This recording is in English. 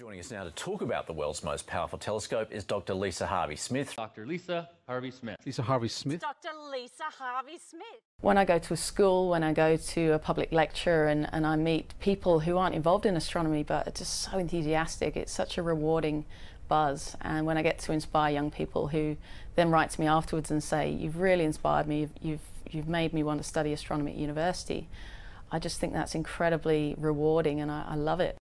Joining us now to talk about the world's most powerful telescope is Dr. Lisa Harvey Smith. Dr. Lisa Harvey Smith. Lisa Harvey Smith. Dr. Lisa Harvey Smith. When I go to a school, when I go to a public lecture and, and I meet people who aren't involved in astronomy but are just so enthusiastic, it's such a rewarding buzz. And when I get to inspire young people who then write to me afterwards and say, You've really inspired me, you've, you've, you've made me want to study astronomy at university, I just think that's incredibly rewarding and I, I love it.